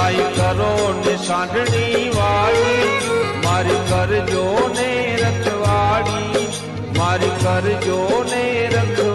लाई करो निशानी वाली। मर कर जो ने रखवाड़ी मर कर जो ने रखवा